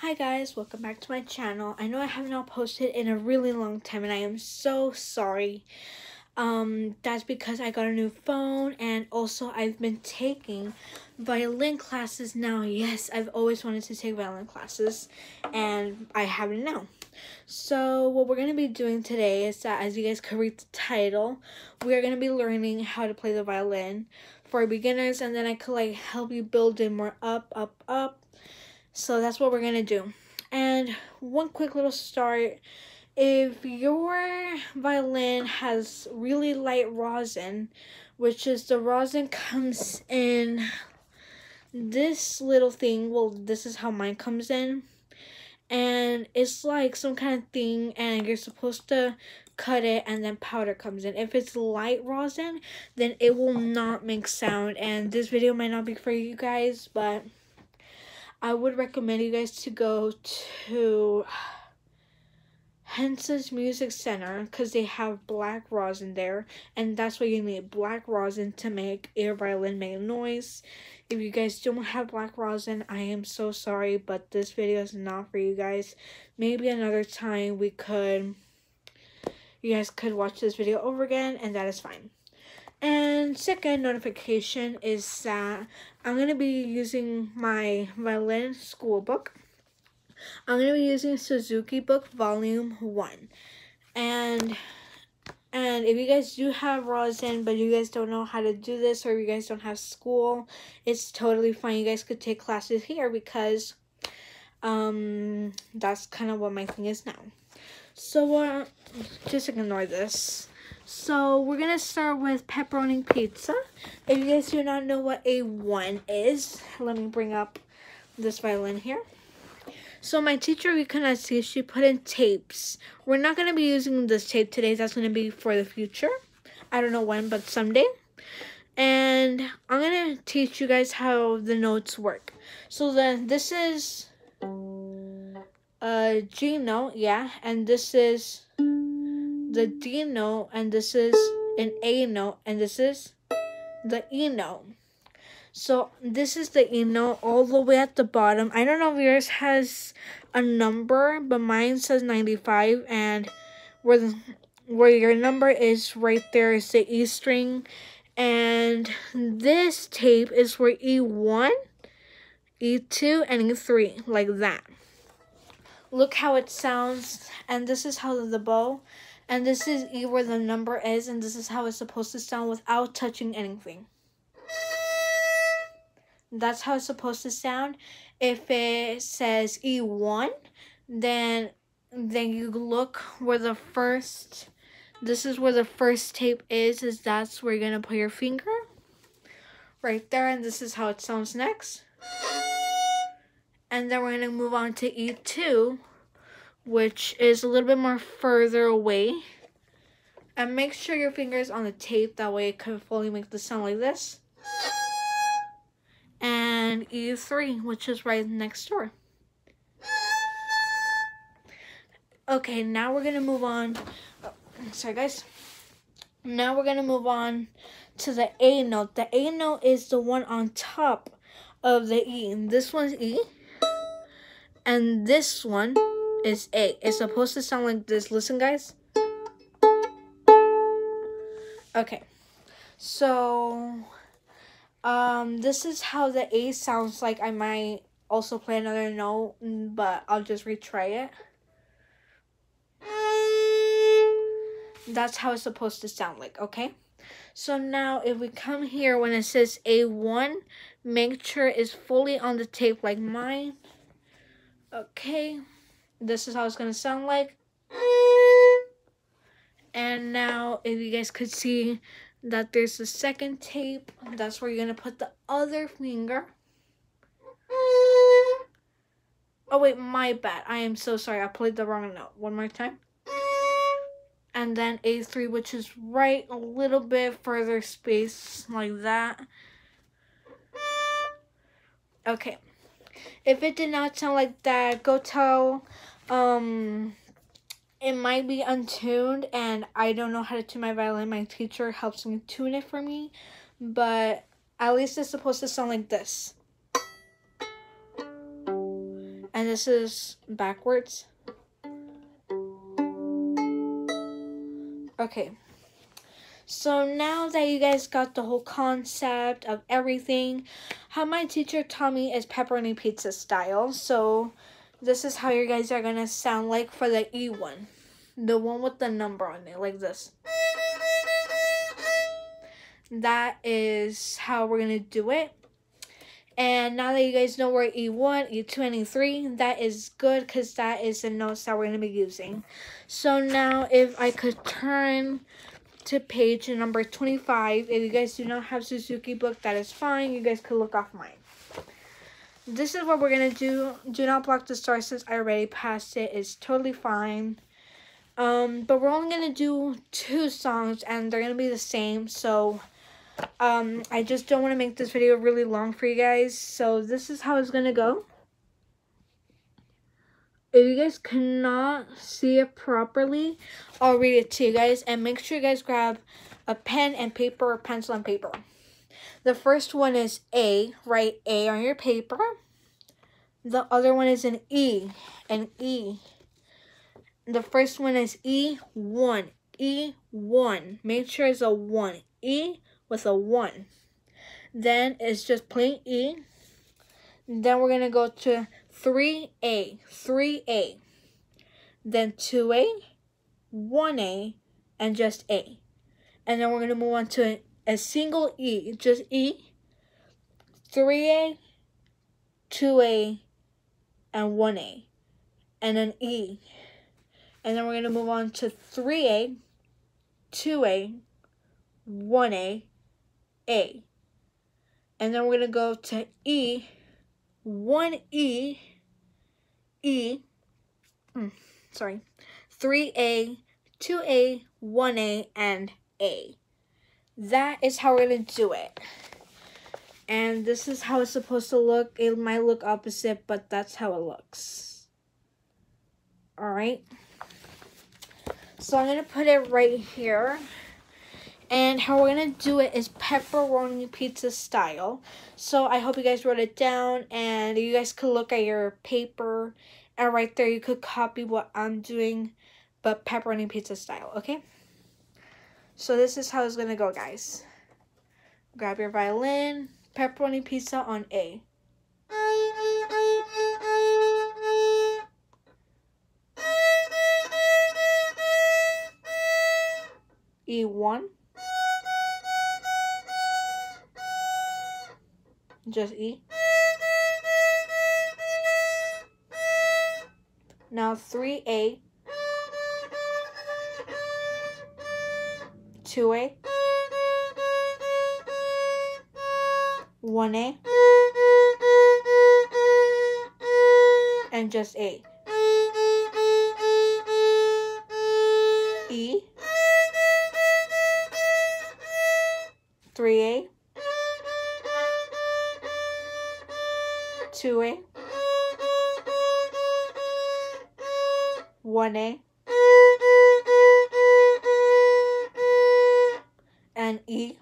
Hi guys, welcome back to my channel. I know I have not posted in a really long time and I am so sorry. Um, that's because I got a new phone and also I've been taking violin classes now. Yes, I've always wanted to take violin classes and I have it now. So what we're going to be doing today is that as you guys could read the title, we are going to be learning how to play the violin for beginners and then I could like help you build it more up, up, up. So that's what we're going to do. And one quick little start if your violin has really light rosin, which is the rosin comes in this little thing, well, this is how mine comes in, and it's like some kind of thing, and you're supposed to cut it and then powder comes in. If it's light rosin, then it will not make sound, and this video might not be for you guys, but I would recommend you guys to go to Hensa's Music Center because they have black rosin there and that's why you need black rosin to make your violin make noise. If you guys don't have black rosin, I am so sorry but this video is not for you guys. Maybe another time we could, you guys could watch this video over again and that is fine. And second notification is that I'm going to be using my violin school book I'm going to be using Suzuki Book Volume 1. And and if you guys do have rosin, but you guys don't know how to do this, or you guys don't have school, it's totally fine. You guys could take classes here because um, that's kind of what my thing is now. So uh, just ignore this. So we're to start with pepperoni pizza. If you guys do not know what A1 is, let me bring up this violin here. So my teacher, we cannot see, she put in tapes. We're not to be using this tape today. That's to be for the future. I don't know when, but someday. And I'm to teach you guys how the notes work. So then this is uh, a G note, yeah. And this is the D note. And this is an A note. And this is the E note. So this is the E note all the way at the bottom. I don't know if yours has a number, but mine says 95 and where the, where your number is right there is the E string. And this tape is for E1, E2, and E3, like that. Look how it sounds, and this is how the bow, and this is E where the number is, and this is how it's supposed to sound without touching anything. That's how it's supposed to sound. If it says E1, then then you look where the first this is where the first tape is is that's where you're gonna put your finger right there and this is how it sounds next and then we're gonna move on to E2 which is a little bit more further away and make sure your finger is on the tape that way it can fully make the sound like this and E3, which is right next door. Okay, now we're to move on. Oh, sorry, guys. Now we're to move on to the A note. The A note is the one on top of the E. This one's E. And this one is A. It's supposed to sound like this. Listen, guys. Okay. So um, this is how the A sounds like. I might also play another note, but I'll just retry it. That's how it's supposed to sound like, okay? So now if we come here when it says A1, make sure it's fully on the tape like mine. Okay, this is how it's going to sound like. And now if you guys could see that there's a second tape. That's where you're going to put the other finger. Oh, wait, my bad. I am so sorry. I played the wrong note. One more time. And then A3, which is right a little bit further space, like that. Okay. If it did not sound like that, go tell um it might be untuned and I don't know how to tune my violin. My teacher helps me tune it for me, but at least it's supposed to sound like this. And this is backwards. Okay. So now that you guys got the whole concept of everything, how my teacher taught me is pepperoni pizza style. So this is how you guys are gonna sound like for the E one. The one with the number on it, like this. That is how we're gonna do it. And now that you guys know where E1, E2, and E3, that is good because that is the notes that we're going to be using. So now if I could turn to page number 25. If you guys do not have Suzuki book, that is fine. You guys could look off mine. This is what we're going to do. Do not block the star since I already passed it. It's totally fine. Um, but we're only going to do two songs and they're going to be the same. So, um, I just don't want to make this video really long for you guys. So, this is how it's going to go. If you guys cannot see it properly, I'll read it to you guys. And make sure you guys grab a pen and paper or pencil and paper. The first one is A. Write A on your paper. The other one is an E. An E. The first one is E1. E1. Make sure it's a 1. E with a 1. Then it's just plain E. Then we're going to go to 3A, 3A, then 2A, 1A, and just A. And then we're going to move on to a, single E, just E, 3A, 2A, and 1A, and an E. And then we're going to move on to 3A, 2A, 1A, A. And then we're going to go to E, 1E, E, mm, sorry, 3A, 2A, 1A, and A. That is how we're going to do it. And this is how it's supposed to look. It might look opposite, but that's how it looks. Alright. So I'm going to put it right here. And how we're going to do it is pepperoni pizza style. So I hope you guys wrote it down and you guys could look at your paper. And right there you could copy what I'm doing, but pepperoni pizza style, okay? So this is how it's going to go, guys. Grab your violin, pepperoni pizza on A. E1 just E. Now 3A, 2A, 1A, and just A. E, 3A, 2A, 1A, and E,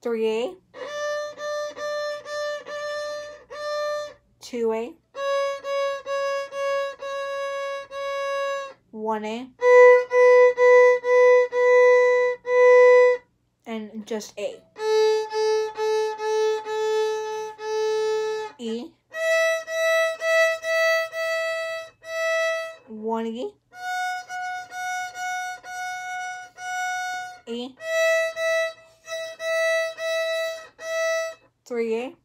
3A, 2A, 1A, and just A. 1E, E, 3A,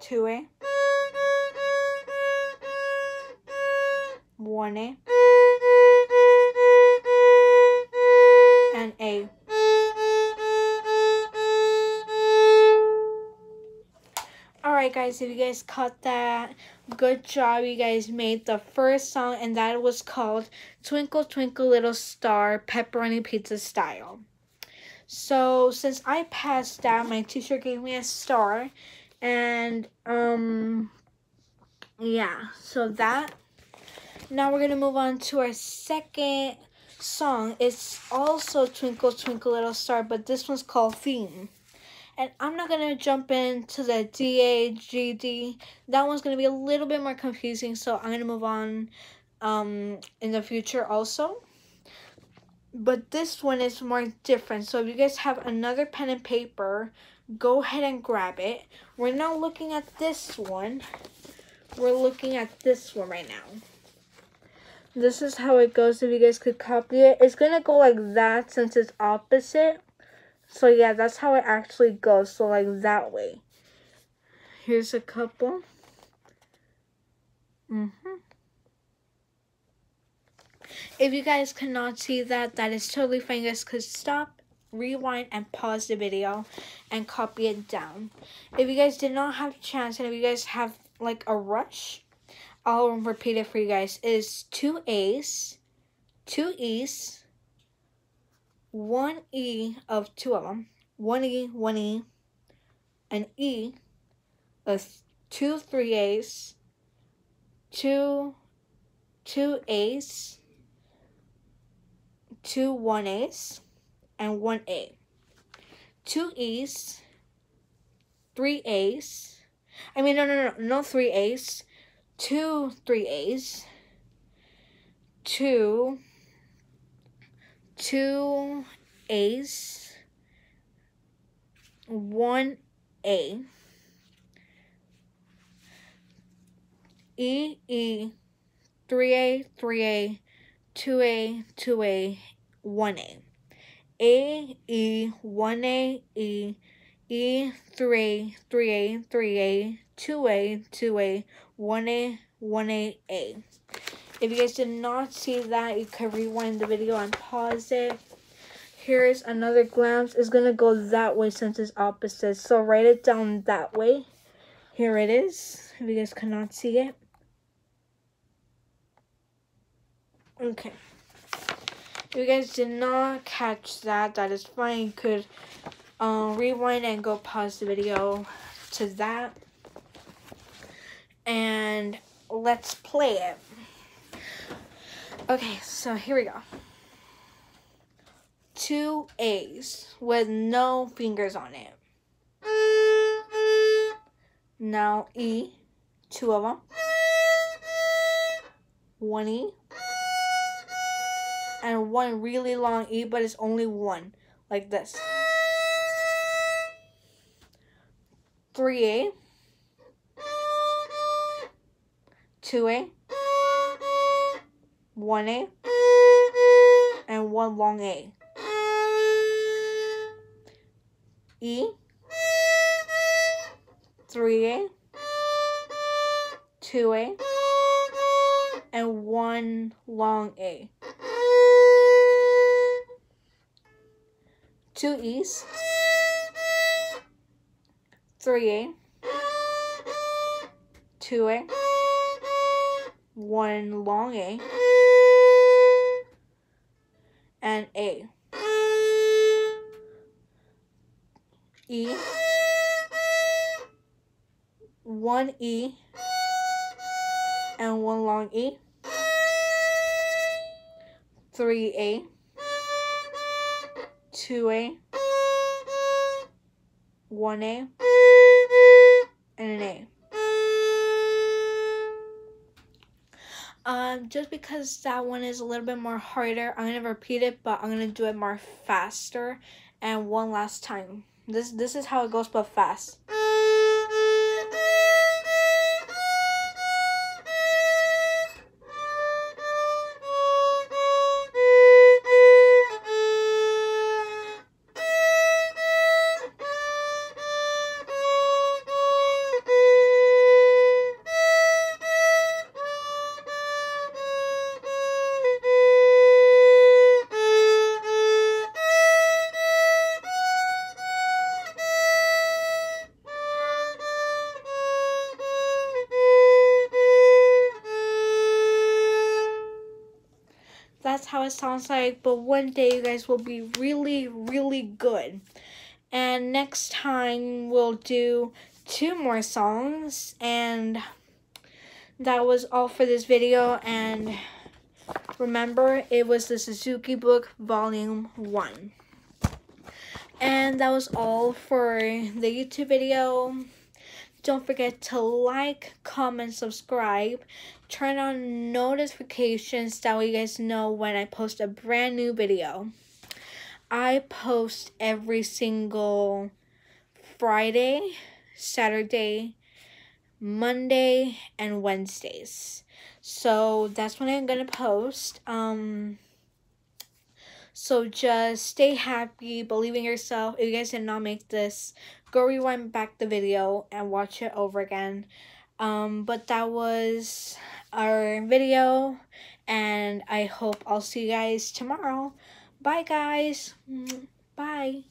2A, 1A, and guys, if you guys caught that, good job. You guys made the first song and that was called Twinkle Twinkle Little Star Pepperoni Pizza Style. So since I passed that, my teacher gave me a star and um yeah, so that now we're gonna move on to our second song It's also Twinkle Twinkle Little Star, but this one's called Theme. And I'm not going to jump into the D-A-G-D. That one's going to be a little bit more confusing, so I'm going to move on um, in the future also. But this one is more different. So if you guys have another pen and paper, go ahead and grab it. We're not looking at this one. We're looking at this one right now. This is how it goes if you guys could copy it. It's to go like that since it's opposite. So yeah, that's how it actually goes. So like that way. Here's a couple. Mm hmm If you guys cannot see that, that is totally fine. You guys could stop, rewind, and pause the video and copy it down. If you guys did not have a chance and if you guys have like a rush, I'll repeat it for you guys. It is two A's, two E's, one E of two of them, one E, one E, an E, a two three A's, two two A's, two one A's, and one A. Two E's, three A's. I mean, no, no, no, no, three A's, two three A's, two two A's, one A, E, E, 3A, 3A, 2A, 2A, 1A. A, E, 1A, E, E, 3A, 3A, 3A, 2A, 2A, 1A, 1A, A. If you guys did not see that, you can rewind the video and pause it. Here's another glance. It's going to go that way since it's opposite. So write it down that way. Here it is. If you guys cannot see it. Okay. If you guys did not catch that, that is fine. You could um, rewind and go pause the video to that. And let's play it. Okay, so here we go. Two A's with no fingers on it. Now E, two of them. One E. And one really long E, but it's only one, like this. 3A. 2A one A and one long A. E, 3A, 2A, and one long A. Two E's, 3A, 2A, one long A and A. E. One E and one long E. Three A. Two A. One A just because that one is a little bit more harder, I'm gonna repeat it, but I'm gonna do it more faster. And one last time. This this is how it goes, but fast. Sounds like, but one day you guys will be really, really good. And next time we'll do two more songs, and that was all for this video, and Remember, it was the Suzuki book, volume 1. And that was all for the YouTube video. Don't forget to like, comment, subscribe. Turn on notifications that way you guys know when I post a brand new video. I post every single Friday, Saturday, Monday, and Wednesdays. So that's when I'm gonna post. Um so just stay happy, believe in yourself. If you guys did not make this, go rewind back the video and watch it over again. Um, but that was our video, and I hope I'll see you guys tomorrow. Bye, guys. Bye.